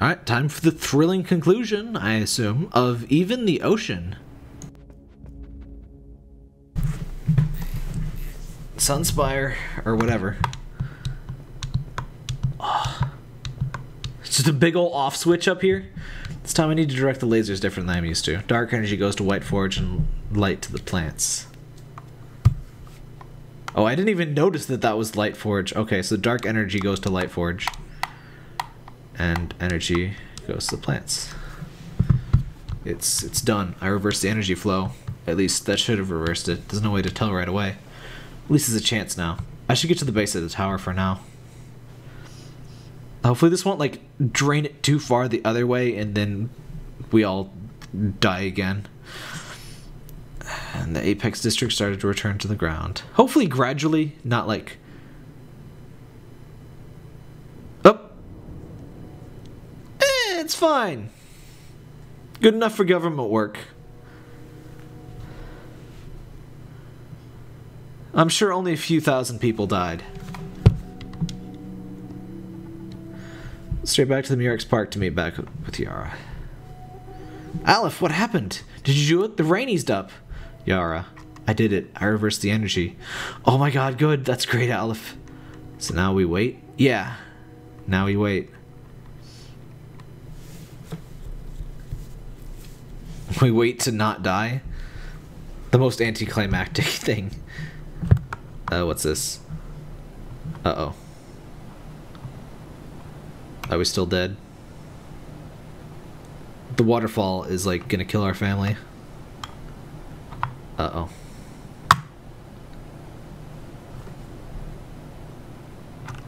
Alright, time for the thrilling conclusion, I assume, of even the ocean. Sunspire, or whatever. Oh. It's just a big old off switch up here. This time I need to direct the lasers different than I'm used to. Dark energy goes to White Forge and light to the plants. Oh, I didn't even notice that that was Light Forge. Okay, so dark energy goes to Light Forge. And energy goes to the plants. It's it's done. I reversed the energy flow. At least that should have reversed it. There's no way to tell right away. At least there's a chance now. I should get to the base of the tower for now. Hopefully this won't like drain it too far the other way and then we all die again. And the Apex district started to return to the ground. Hopefully gradually, not like Oh. Eh, fine. Good enough for government work. I'm sure only a few thousand people died. Straight back to the Murex Park to meet back with Yara. Aleph, what happened? Did you do it? The rain eased up. Yara, I did it. I reversed the energy. Oh my god, good. That's great, Aleph. So now we wait? Yeah. Now we wait. We wait to not die? The most anticlimactic thing. Uh, what's this? Uh-oh. Are we still dead? The waterfall is like gonna kill our family. Uh oh.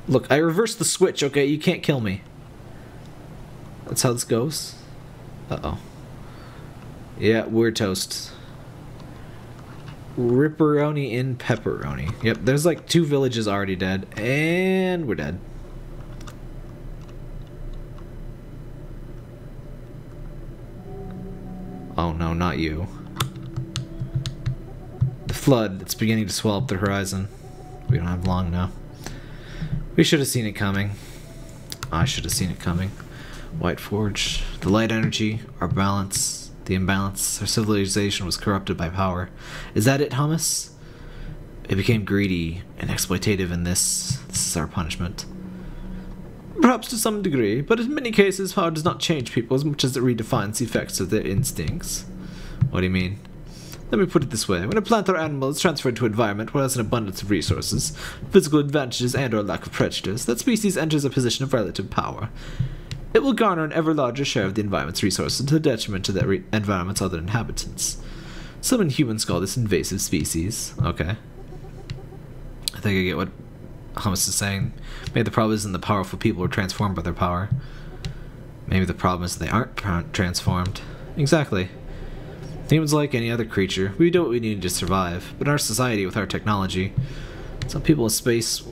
Look, I reversed the switch, okay? You can't kill me. That's how this goes. Uh oh. Yeah, we're toast. Ripperoni in pepperoni. Yep, there's like two villages already dead, and we're dead. Oh no, not you. The flood, it's beginning to swell up the horizon. We don't have long now. We should have seen it coming. I should have seen it coming. White Forge, the light energy, our balance, the imbalance, our civilization was corrupted by power. Is that it, Hummus? It became greedy and exploitative in this. This is our punishment. Perhaps to some degree, but in many cases, power does not change people as much as it redefines the effects of their instincts. What do you mean? Let me put it this way. When a plant or animal is transferred to an environment where there's an abundance of resources, physical advantages, and or lack of prejudice, that species enters a position of relative power. It will garner an ever larger share of the environment's resources to the detriment of the environment's other inhabitants. Some humans call this invasive species. Okay. I think I get what Hummus is saying. Maybe the problem isn't the powerful people are transformed by their power. Maybe the problem is they aren't transformed. Exactly. Humans like any other creature. We do what we need to survive. But in our society, with our technology, some people in space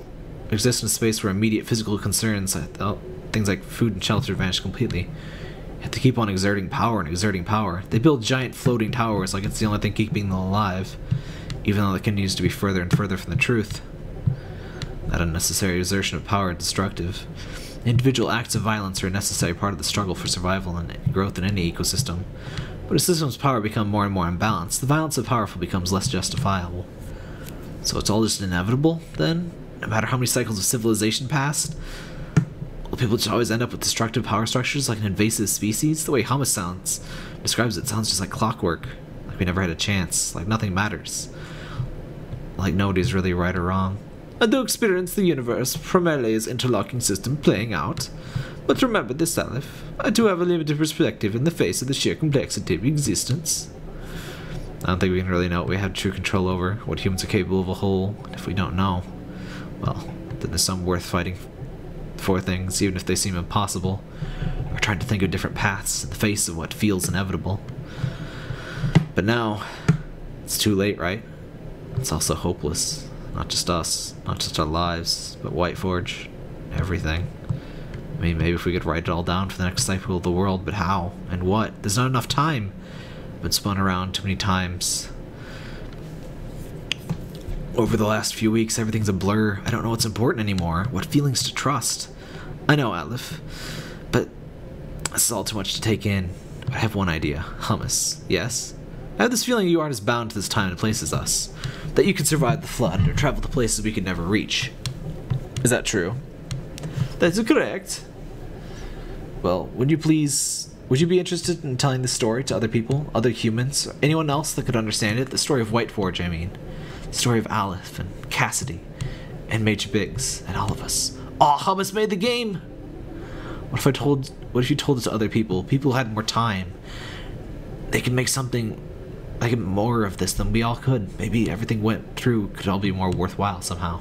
exist in a space where immediate physical concerns, uh, things like food and shelter, vanish completely. You have to keep on exerting power and exerting power. They build giant floating towers like it's the only thing keeping them alive, even though that continues to be further and further from the truth. That unnecessary exertion of power is destructive. Individual acts of violence are a necessary part of the struggle for survival and growth in any ecosystem. But as system's power become more and more imbalanced, the violence of powerful becomes less justifiable. So it's all just inevitable, then? No matter how many cycles of civilization passed? Will people just always end up with destructive power structures like an invasive species? The way Hummus sounds describes it sounds just like clockwork. Like we never had a chance. Like nothing matters. Like nobody's really right or wrong. I do experience the universe primarily as interlocking system playing out. But remember this, Aleph. I do have a limited perspective in the face of the sheer complexity of existence. I don't think we can really know what we have true control over, what humans are capable of a whole, if we don't know, well, then there's some worth fighting for things, even if they seem impossible, or trying to think of different paths in the face of what feels inevitable. But now, it's too late, right? It's also hopeless. Not just us, not just our lives, but White Forge, everything. I mean, maybe if we could write it all down for the next cycle of the world, but how? And what? There's not enough time. I've been spun around too many times. Over the last few weeks, everything's a blur. I don't know what's important anymore. What feelings to trust. I know, Aleph. But This is all too much to take in. I have one idea. Hummus. Yes? I have this feeling you aren't as bound to this time and place as us. That you could survive the flood or travel to places we could never reach. Is that true? That's correct. Well, would you please would you be interested in telling the story to other people, other humans, anyone else that could understand it? The story of White Forge, I mean. Story of Aleph and Cassidy and Major Biggs and all of us. Aw, oh, Hummus made the game! What if I told what if you told it to other people? People had more time. They could make something like more of this than we all could. Maybe everything went through could all be more worthwhile somehow.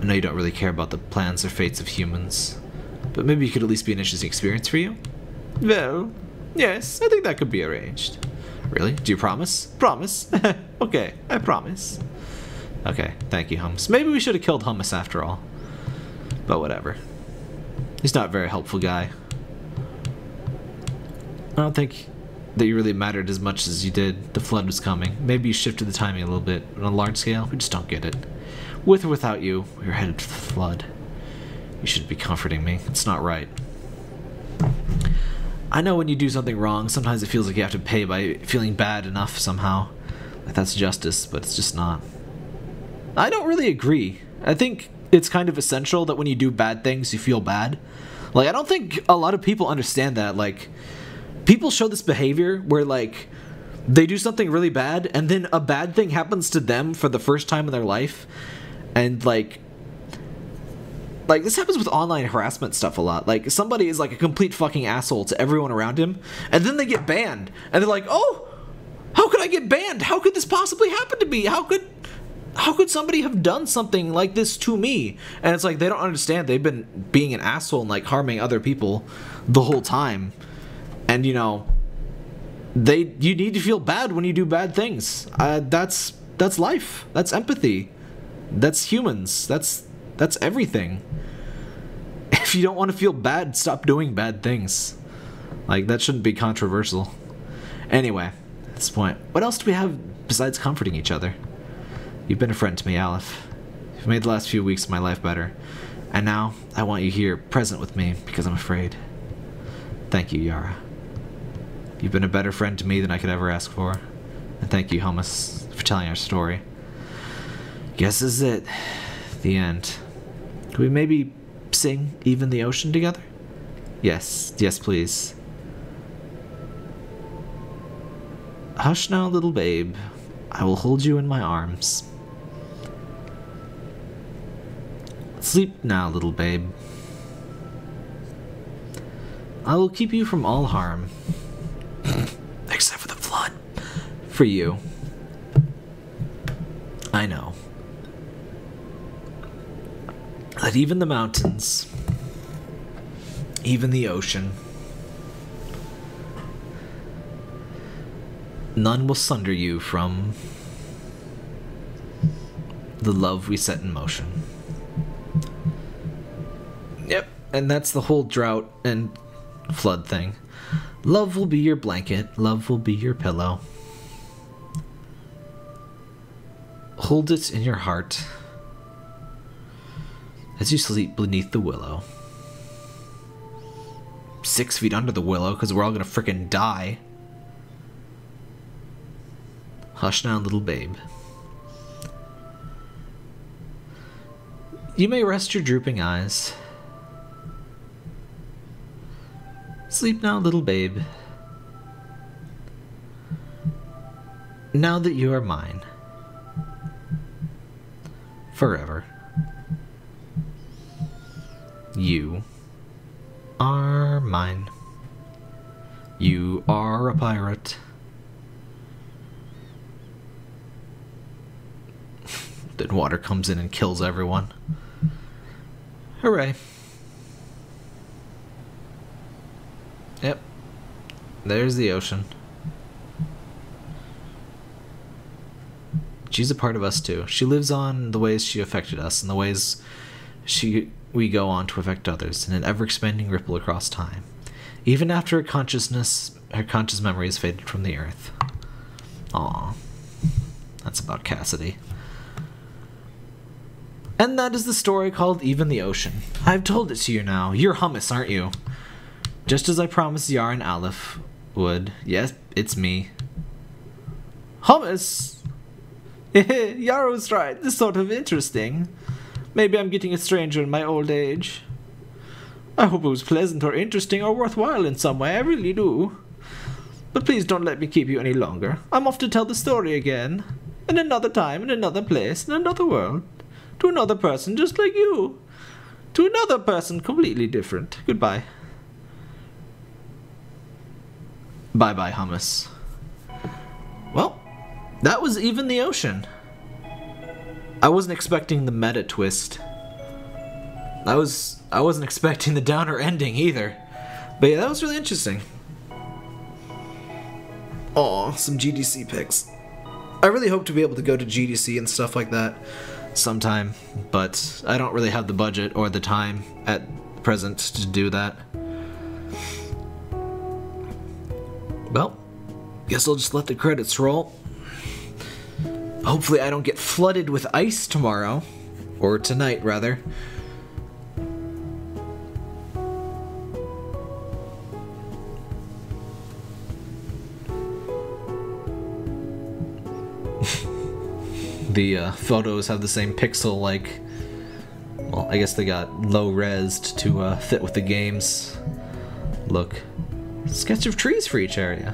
I know you don't really care about the plans or fates of humans, but maybe it could at least be an interesting experience for you? Well, yes, I think that could be arranged. Really? Do you promise? Promise. okay, I promise. Okay, thank you, Hummus. Maybe we should have killed Hummus after all. But whatever. He's not a very helpful guy. I don't think that you really mattered as much as you did. The flood was coming. Maybe you shifted the timing a little bit. On a large scale, we just don't get it. With or without you, we are headed for the flood. You should be comforting me. It's not right. I know when you do something wrong, sometimes it feels like you have to pay by feeling bad enough somehow. Like that's justice, but it's just not. I don't really agree. I think it's kind of essential that when you do bad things, you feel bad. Like, I don't think a lot of people understand that. Like, people show this behavior where, like, they do something really bad, and then a bad thing happens to them for the first time in their life, and, like, like this happens with online harassment stuff a lot. Like somebody is like a complete fucking asshole to everyone around him, and then they get banned, and they're like, "Oh, how could I get banned? How could this possibly happen to me? How could how could somebody have done something like this to me?" And it's like they don't understand. They've been being an asshole and like harming other people the whole time, and you know, they you need to feel bad when you do bad things. Uh, that's that's life. That's empathy. That's humans. That's that's everything. If you don't want to feel bad, stop doing bad things. Like, that shouldn't be controversial. Anyway, at this point, what else do we have besides comforting each other? You've been a friend to me, Aleph. You've made the last few weeks of my life better. And now, I want you here, present with me, because I'm afraid. Thank you, Yara. You've been a better friend to me than I could ever ask for. And thank you, Hummus, for telling our story. Guess is it. The end. Could we maybe sing Even the Ocean together? Yes, yes, please. Hush now, little babe. I will hold you in my arms. Sleep now, little babe. I will keep you from all harm. Except for the flood. For you. I know that even the mountains, even the ocean, none will sunder you from the love we set in motion. Yep, and that's the whole drought and flood thing. Love will be your blanket, love will be your pillow. Hold it in your heart as you sleep beneath the willow. Six feet under the willow, because we're all gonna frickin' die. Hush now, little babe. You may rest your drooping eyes. Sleep now, little babe. Now that you are mine. Forever. You are mine. You are a pirate. then water comes in and kills everyone. Hooray. Yep. There's the ocean. She's a part of us too. She lives on the ways she affected us and the ways she we go on to affect others in an ever expanding ripple across time, even after her consciousness, her conscious memory has faded from the earth. Aw, that's about Cassidy. And that is the story called Even the Ocean. I've told it to you now. You're hummus, aren't you? Just as I promised Yar and Aleph would. Yes, it's me. Hummus! Yar right. This is sort of interesting. Maybe I'm getting a stranger in my old age. I hope it was pleasant or interesting or worthwhile in some way. I really do. But please don't let me keep you any longer. I'm off to tell the story again. In another time, in another place, in another world. To another person just like you. To another person completely different. Goodbye. Bye bye, hummus. Well, that was even the ocean. I wasn't expecting the meta twist. I was I wasn't expecting the downer ending either. But yeah, that was really interesting. Oh, some GDC picks. I really hope to be able to go to GDC and stuff like that sometime, but I don't really have the budget or the time at present to do that. Well, guess I'll just let the credits roll. Hopefully I don't get flooded with ice tomorrow. Or tonight, rather. the uh, photos have the same pixel like well I guess they got low resed to uh, fit with the games look sketch of trees for each area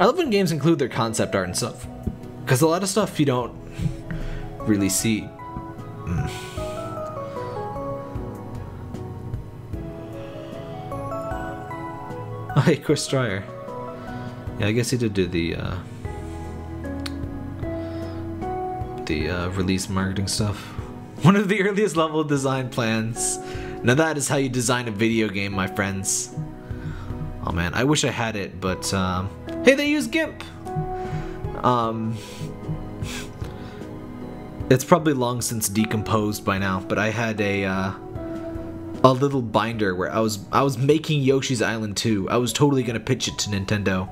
I love when games include their concept art and stuff because a lot of stuff you don't really see mm. Oh, hey, Chris Dreyer. Yeah, I guess he did do the uh, the uh, release marketing stuff. One of the earliest level design plans. Now that is how you design a video game, my friends. Oh man, I wish I had it, but um, hey, they use GIMP. Um, it's probably long since decomposed by now, but I had a uh, a little binder where I was I was making Yoshi's Island 2. I was totally gonna pitch it to Nintendo,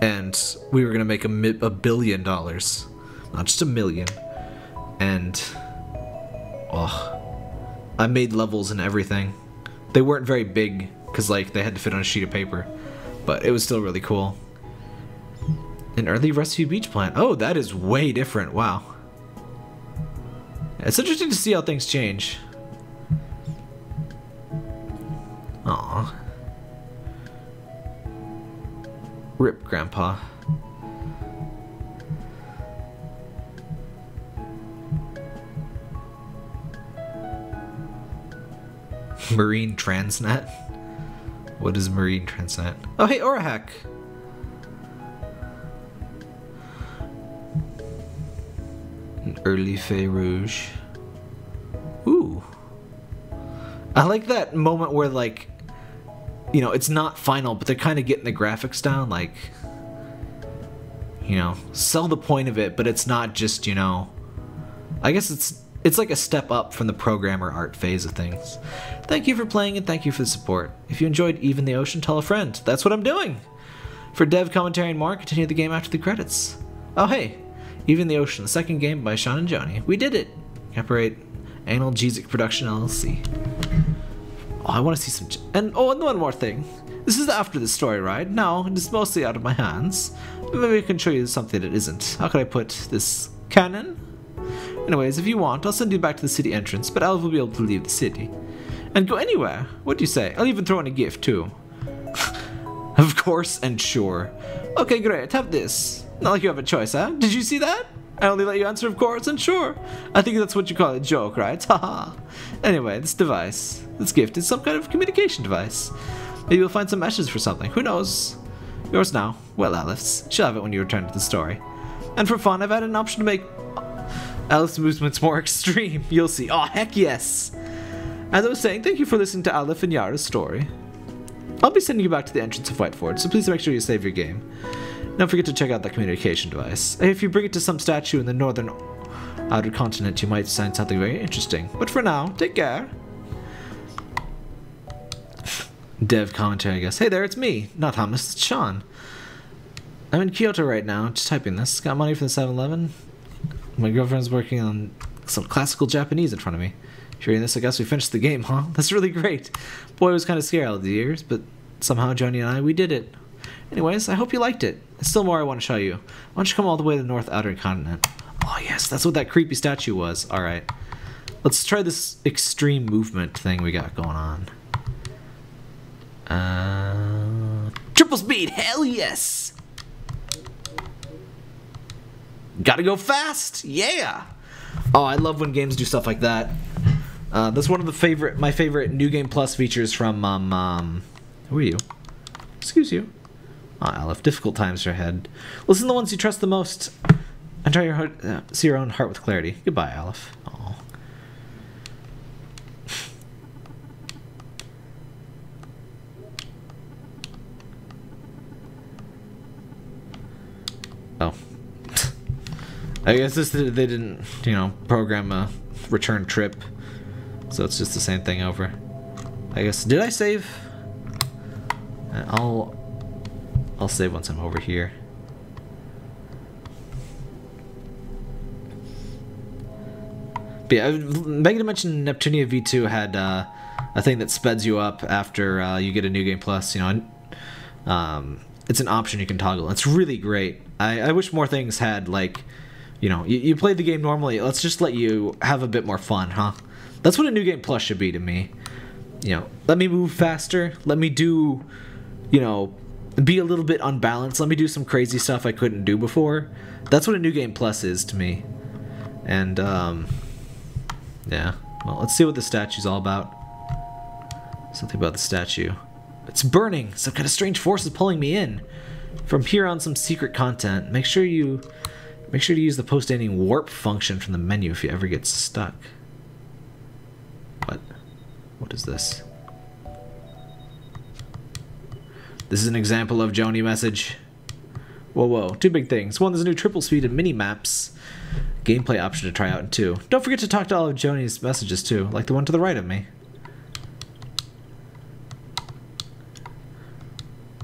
and we were gonna make a, a billion dollars, not just a million. And oh, I made levels and everything. They weren't very big because like they had to fit on a sheet of paper, but it was still really cool. An early Rescue Beach plant. Oh, that is way different. Wow. It's interesting to see how things change. Aw. Rip, Grandpa. Marine Transnet? What is Marine Transnet? Oh, hey, Orahak! An early Fey Rouge. Ooh. I like that moment where, like, you know, it's not final, but they're kind of getting the graphics down. Like, you know, sell the point of it, but it's not just, you know, I guess it's it's like a step up from the programmer art phase of things. Thank you for playing and thank you for the support. If you enjoyed Even the Ocean, tell a friend. That's what I'm doing. For dev commentary and more, continue the game after the credits. Oh hey, Even the Ocean, the second game by Sean and Joni. We did it. Copyright Analgesic Production LLC. Oh, I want to see some. and oh, and one more thing. This is after the story, right? Now it's mostly out of my hands. Maybe I can show you something that isn't. How could I put this cannon? Anyways, if you want, I'll send you back to the city entrance, but Aleph will be able to leave the city. And go anywhere. What do you say? I'll even throw in a gift, too. of course and sure. Okay, great. Have this. Not like you have a choice, huh? Did you see that? I only let you answer of course and sure. I think that's what you call a joke, right? Haha. anyway, this device, this gift is some kind of communication device. Maybe you'll find some messages for something. Who knows? Yours now. Well, Aleph. She'll have it when you return to the story. And for fun, I've added an option to make Aleph movement's more extreme. You'll see. Oh, heck yes. As I was saying, thank you for listening to Aleph and Yara's story. I'll be sending you back to the entrance of White Forge, so please make sure you save your game. Don't forget to check out that communication device. If you bring it to some statue in the northern outer continent, you might find something very interesting. But for now, take care. Dev commentary, I guess. Hey there, it's me, not Hummus, it's Sean. I'm in Kyoto right now, just typing this. Got money for the 7 Eleven? My girlfriend's working on some classical Japanese in front of me. Hearing this, I guess we finished the game, huh? That's really great. Boy, I was kind of scared all the years, but somehow Joni and I, we did it. Anyways, I hope you liked it. There's still more I want to show you. Why don't you come all the way to the North Outer Continent? Oh yes, that's what that creepy statue was. Alright. Let's try this extreme movement thing we got going on. Uh, triple speed, hell yes! Gotta go fast, yeah! Oh, I love when games do stuff like that. Uh, that's one of the favorite, my favorite New Game Plus features from, um, um, who are you? Excuse you. Ah, Aleph, difficult times ahead. Listen to the ones you trust the most, and try your heart, uh, see your own heart with clarity. Goodbye, Aleph. Oh. I guess this they didn't, you know, program a return trip, so it's just the same thing over. I guess did I save? I'll I'll save once I'm over here. But yeah, Megadimension Neptunia VII had uh, a thing that speds you up after uh, you get a new game plus. You know, um, it's an option you can toggle. It's really great. I, I wish more things had like, you know, you, you played the game normally. Let's just let you have a bit more fun, huh? That's what a new game plus should be to me. You know, let me move faster. Let me do, you know, be a little bit unbalanced. Let me do some crazy stuff I couldn't do before. That's what a new game plus is to me. And um, yeah. Well, let's see what the statue's all about. Something about the statue. It's burning! Some kind of strange force is pulling me in. From here on some secret content. Make sure you make sure to use the post-ending warp function from the menu if you ever get stuck. What? What is this? This is an example of Joni message. Whoa, whoa. Two big things. One, there's a new triple speed and mini maps gameplay option to try out, and two, don't forget to talk to all of Joni's messages too, like the one to the right of me.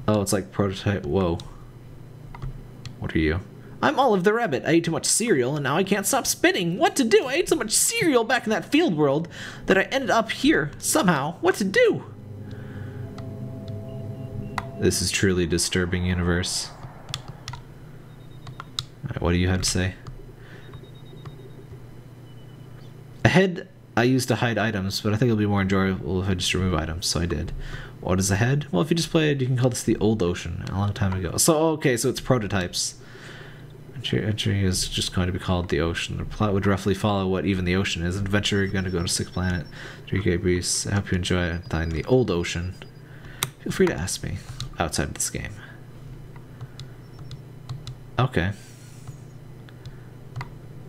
Oh, it's like prototype. Whoa. What are you? I'm Olive the Rabbit. I ate too much cereal and now I can't stop spinning. What to do? I ate so much cereal back in that field world that I ended up here somehow. What to do? This is truly disturbing universe. Right, what do you have to say? Ahead, I used to hide items, but I think it'll be more enjoyable if I just remove items, so I did. What is ahead? Well, if you just play it, you can call this the old ocean, a long time ago. So, okay, so it's prototypes. Entry, entry is just going to be called the ocean. The plot would roughly follow what even the ocean is. Adventure, you're going to go to Sixth Planet, 3K Breeze. I hope you enjoy it. Find the old ocean. Feel free to ask me outside of this game. Okay.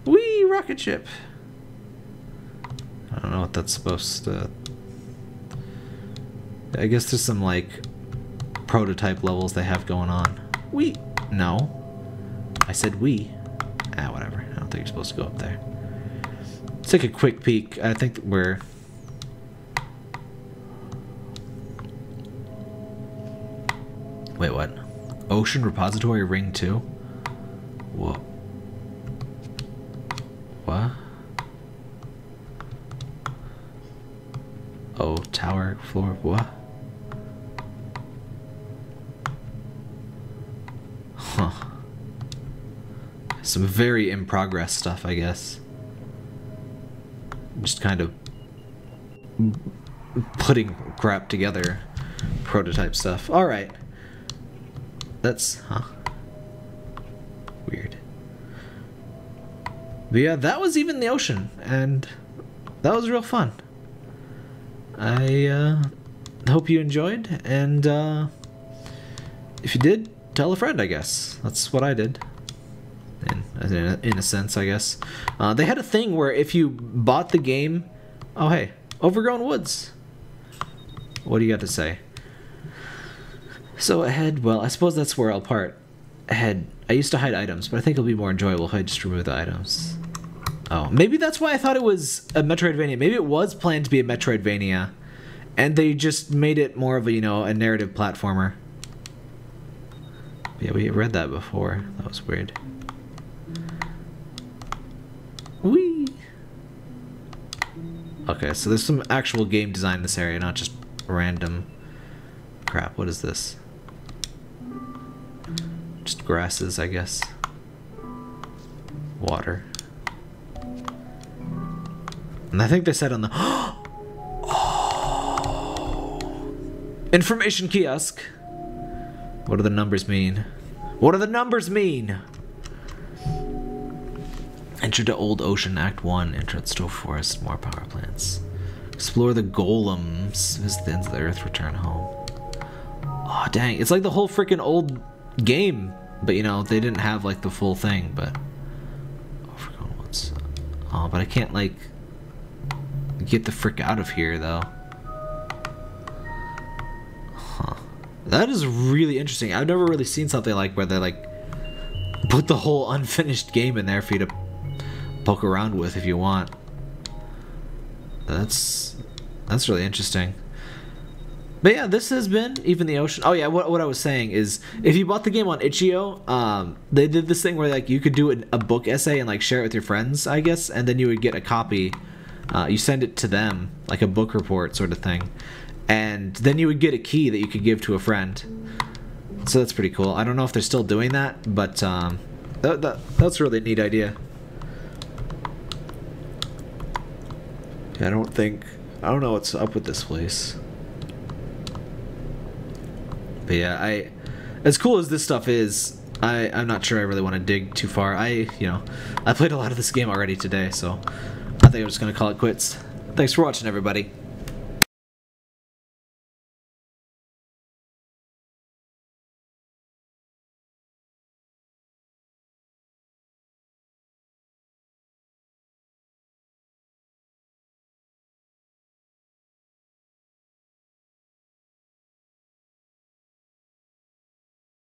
Wee rocket ship. I don't know what that's supposed to... I guess there's some, like, prototype levels they have going on. We... No. I said we. Ah, whatever. I don't think you're supposed to go up there. Let's take a quick peek. I think we're... Ocean Repository Ring 2? Whoa. What? Oh, tower, floor, what? Huh. Some very in progress stuff, I guess. Just kind of putting crap together. Prototype stuff. Alright. That's, huh. Weird. But yeah, that was even the ocean, and that was real fun. I uh, hope you enjoyed, and uh, if you did, tell a friend, I guess. That's what I did. In, in, a, in a sense, I guess. Uh, they had a thing where if you bought the game... Oh, hey. Overgrown Woods. What do you got to say? So ahead, well, I suppose that's where I'll part. Ahead, I used to hide items, but I think it'll be more enjoyable if I just remove the items. Oh, maybe that's why I thought it was a Metroidvania. Maybe it was planned to be a Metroidvania, and they just made it more of a, you know, a narrative platformer. Yeah, we read that before. That was weird. Whee! Okay, so there's some actual game design in this area, not just random crap. What is this? Just grasses, I guess. Water. And I think they said on the... oh! Information kiosk! What do the numbers mean? What do the numbers mean? Enter to Old Ocean Act 1. Enter at Stove Forest. More power plants. Explore the golems. Visit the ends of the earth. Return home. Oh, dang. It's like the whole freaking old game. But, you know, they didn't have, like, the full thing, but... Oh. Oh, but I can't, like... Get the frick out of here, though. Huh. That is really interesting. I've never really seen something like where they, like... Put the whole unfinished game in there for you to poke around with if you want. That's that's really interesting. But yeah, this has been even the ocean. Oh yeah, what, what I was saying is, if you bought the game on itch.io, um, they did this thing where like you could do a, a, book essay and like share it with your friends, I guess, and then you would get a copy. Uh, you send it to them, like a book report sort of thing, and then you would get a key that you could give to a friend. So that's pretty cool. I don't know if they're still doing that, but um, that, that that's a really neat idea. I don't think... I don't know what's up with this place. But yeah, I... As cool as this stuff is, I, I'm not sure I really want to dig too far. I, you know, I played a lot of this game already today, so I think I'm just to call it quits. Thanks for watching, everybody.